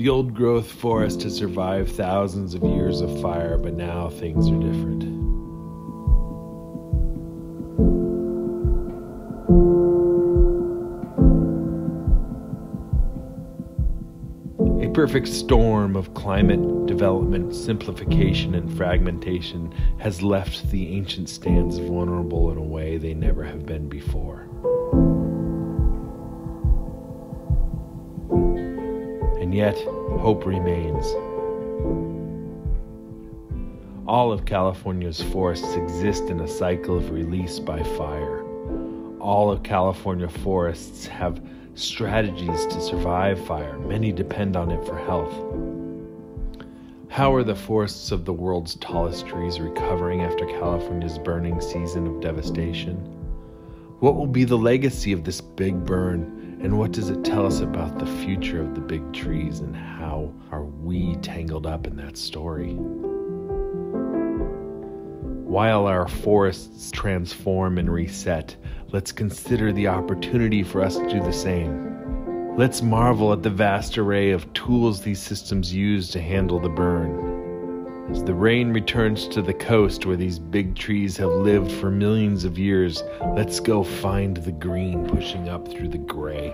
The old growth forest has survived thousands of years of fire, but now things are different. A perfect storm of climate development, simplification, and fragmentation has left the ancient stands vulnerable in a way they never have been before. And yet, hope remains. All of California's forests exist in a cycle of release by fire. All of California forests have strategies to survive fire. Many depend on it for health. How are the forests of the world's tallest trees recovering after California's burning season of devastation? What will be the legacy of this big burn? And what does it tell us about the future of the big trees and how are we tangled up in that story? While our forests transform and reset, let's consider the opportunity for us to do the same. Let's marvel at the vast array of tools these systems use to handle the burn. As the rain returns to the coast where these big trees have lived for millions of years, let's go find the green pushing up through the gray.